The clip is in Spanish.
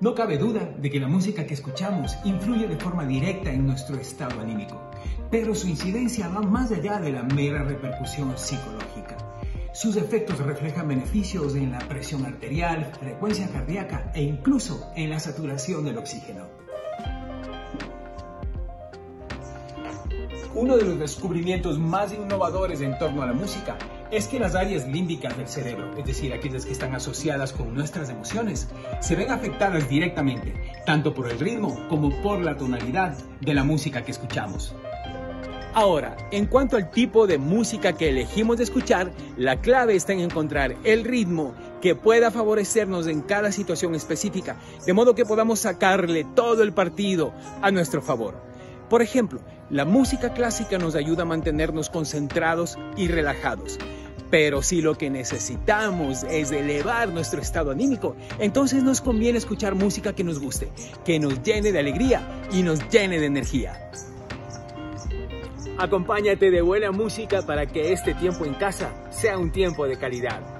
No cabe duda de que la música que escuchamos influye de forma directa en nuestro estado anímico, pero su incidencia va más allá de la mera repercusión psicológica. Sus efectos reflejan beneficios en la presión arterial, frecuencia cardíaca e incluso en la saturación del oxígeno. Uno de los descubrimientos más innovadores en torno a la música es que las áreas límbicas del cerebro, es decir, aquellas que están asociadas con nuestras emociones, se ven afectadas directamente, tanto por el ritmo como por la tonalidad de la música que escuchamos. Ahora, en cuanto al tipo de música que elegimos de escuchar, la clave está en encontrar el ritmo que pueda favorecernos en cada situación específica, de modo que podamos sacarle todo el partido a nuestro favor. Por ejemplo, la música clásica nos ayuda a mantenernos concentrados y relajados. Pero si lo que necesitamos es elevar nuestro estado anímico, entonces nos conviene escuchar música que nos guste, que nos llene de alegría y nos llene de energía. Acompáñate de buena música para que este tiempo en casa sea un tiempo de calidad.